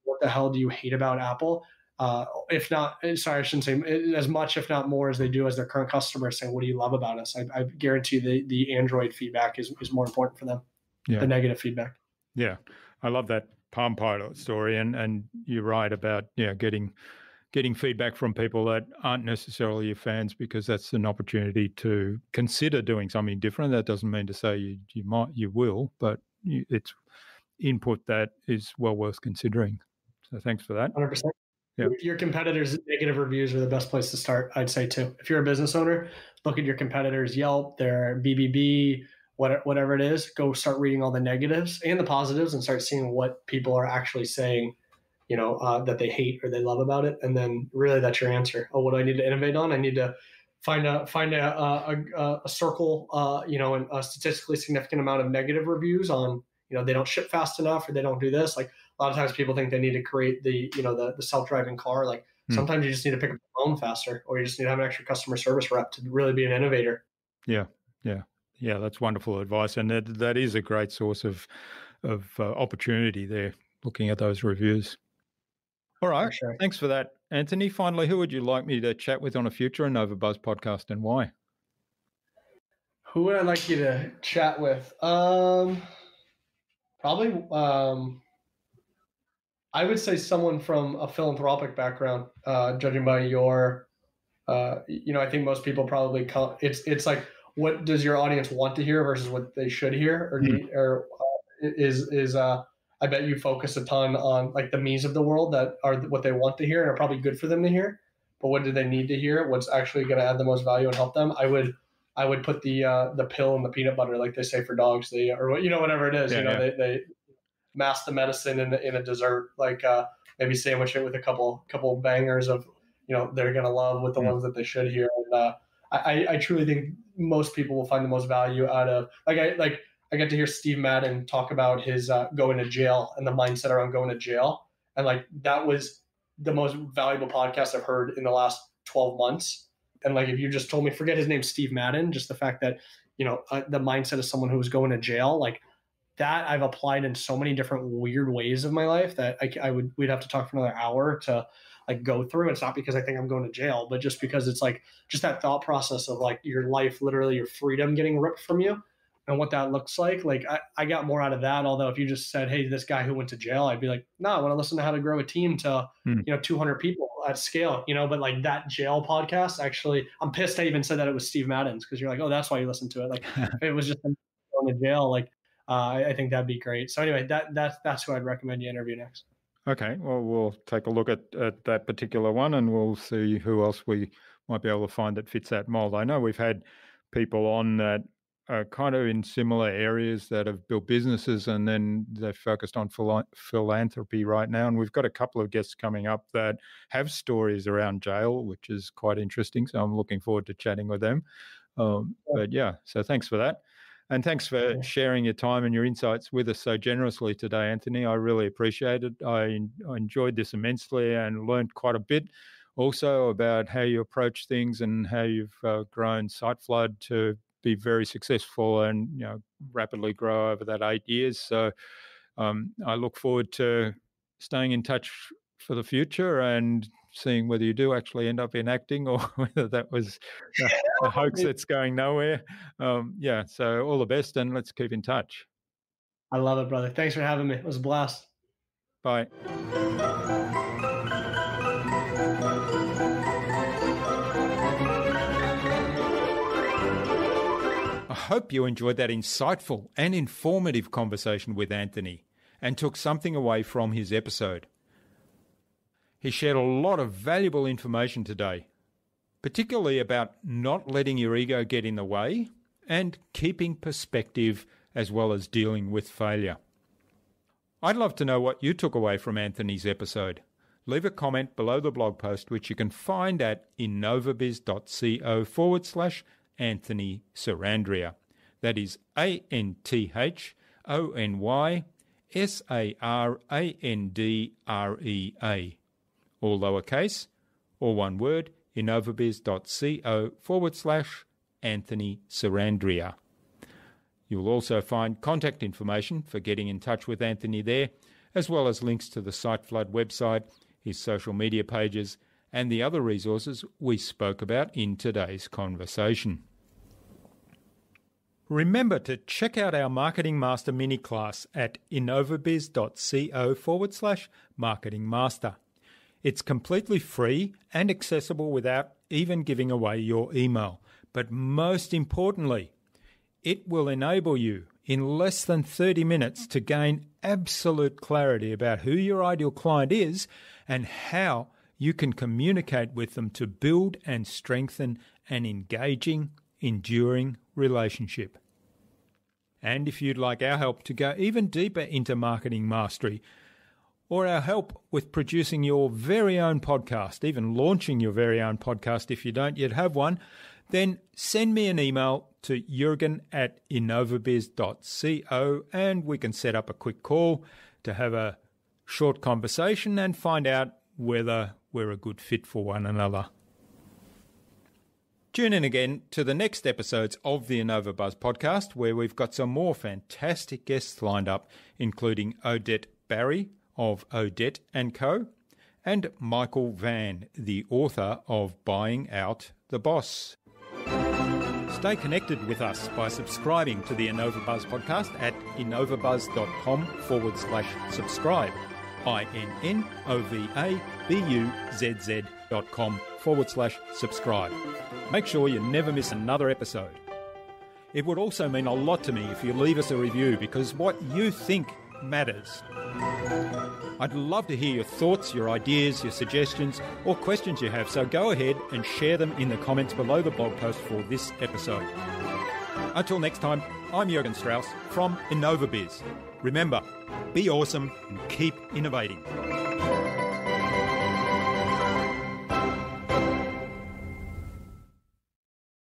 "What the hell do you hate about Apple?" Uh, if not, sorry, I shouldn't say as much, if not more, as they do as their current customers saying, "What do you love about us?" I, I guarantee the the Android feedback is is more important for them. Yeah. The negative feedback. Yeah, I love that Palm Pilot story, and and you're right about yeah getting getting feedback from people that aren't necessarily your fans because that's an opportunity to consider doing something different. That doesn't mean to say you you might you will, but you, it's input that is well worth considering. So thanks for that. Hundred percent. Yeah. Your competitors' negative reviews are the best place to start. I'd say too. If you're a business owner, look at your competitors' Yelp, their BBB, what, whatever it is. Go start reading all the negatives and the positives, and start seeing what people are actually saying. You know uh, that they hate or they love about it, and then really that's your answer. Oh, what do I need to innovate on? I need to find a find a a, a, a circle, uh, you know, a statistically significant amount of negative reviews on. You know, they don't ship fast enough, or they don't do this. Like a lot of times people think they need to create the you know the, the self-driving car like Hmm. sometimes you just need to pick up the phone faster or you just need to have an extra customer service rep to really be an innovator Yeah, yeah. Yeah, that's wonderful advice, and that that is a great source of of uh, opportunity there. Looking at those reviews. All right, for sure thanks for that, Anthony. Finally, who would you like me to chat with on a future InnovaBuzz podcast, and why? who would i like you to chat with um probably um i would say someone from a philanthropic background uh judging by your uh you know i think most people probably call it's it's like what does your audience want to hear versus what they should hear or Mhm. need or uh, is is uh I bet you focus a ton on like the me's of the world that are what they want to hear and are probably good for them to hear. But what do they need to hear? What's actually going to add the most value and help them? I would, I would put the uh, the pill and the peanut butter, like they say for dogs, they or what you know whatever it is. Yeah, you know yeah. they, they mask the medicine in, in a dessert, like uh, maybe sandwich it with a couple couple bangers of you know they're going to love with the Mm. ones that they should hear. And uh, I, I I truly think most people will find the most value out of like I like I get to hear Steve Madden talk about his uh, going to jail and the mindset around going to jail, and like that was the most valuable podcast I've heard in the last twelve months. And like if you just told me, forget his name, Steve Madden, just the fact that you know uh, the mindset of someone who was going to jail, like that, I've applied in so many different weird ways of my life that I, I would we'd have to talk for another hour to like go through. It's not because I think I'm going to jail, but just because it's like just that thought process of like your life, literally your freedom getting ripped from you and what that looks like. Like I, I got more out of that. Although if you just said, Hey, this guy who went to jail, I'd be like, no, I want to listen to how to grow a team to, Hmm. you know, 200 people at scale, you know, but like that jail podcast, actually, I'm pissed I even said that it was Steve Madden's because you're like, oh, that's why you listen to it. Like it was just going to jail, like, uh, I, I think that'd be great. So anyway, that that's that's who I'd recommend you interview next. Okay, well, we'll take a look at, at that particular one and we'll see who else we might be able to find that fits that mold. I know we've had people on that are kind of in similar areas that have built businesses and then they're focused on phila- philanthropy right now. And we've got a couple of guests coming up that have stories around jail, which is quite interesting. So I'm looking forward to chatting with them. Um, but yeah, so thanks for that. And thanks for Yeah. sharing your time and your insights with us so generously today, Anthony. I really appreciate it. I, I enjoyed this immensely and learned quite a bit also about how you approach things and how you've uh, grown SiteFlood to be very successful and you know rapidly grow over that eight years. So um, I look forward to staying in touch for the future and seeing whether you do actually end up in acting or whether that was a, a hoax that's going nowhere. Um, yeah, so all the best and let's keep in touch. I love it, brother. Thanks for having me. It was a blast. Bye. I hope you enjoyed that insightful and informative conversation with Anthony and took something away from his episode. He shared a lot of valuable information today, particularly about not letting your ego get in the way and keeping perspective as well as dealing with failure. I'd love to know what you took away from Anthony's episode. Leave a comment below the blog post, which you can find at innovabiz.co forward slash Anthony Sarandrea. That is A N T H O N Y S A R A N D R E A all lowercase, or one word, innovabiz.co forward slash Anthony Sarandrea. You'll also find contact information for getting in touch with Anthony there, as well as links to the SiteFlood website, his social media pages, and the other resources we spoke about in today's conversation. Remember to check out our Marketing Master mini class at innovabiz.co forward slash marketing master. It's completely free and accessible without even giving away your email. But most importantly, it will enable you in less than 30 minutes to gain absolute clarity about who your ideal client is and how you can communicate with them to build and strengthen an engaging, enduring relationship. And if you'd like our help to go even deeper into marketing mastery, or our help with producing your very own podcast, even launching your very own podcast if you don't yet have one, then send me an email to jurgen at innovabiz.co and we can set up a quick call to have a short conversation and find out whether we're a good fit for one another. Tune in again to the next episodes of the InnovaBuzz podcast, where we've got some more fantastic guests lined up, including Odette Barry, of Odette and Co., and Michael Van, the author of Buying Out the Boss. Stay connected with us by subscribing to the InnovaBuzz podcast at innovabuzz.com forward slash subscribe. I-N-N-O-V-A-B-U-Z-Z dot com forward slash subscribe. Make sure you never miss another episode. It would also mean a lot to me if you leave us a review because what you think matters. I'd love to hear your thoughts, your ideas, your suggestions, or questions you have, so go ahead and share them in the comments below the blog post for this episode. Until next time, I'm Jurgen Strauss from InnovaBiz. Remember, be awesome and keep innovating.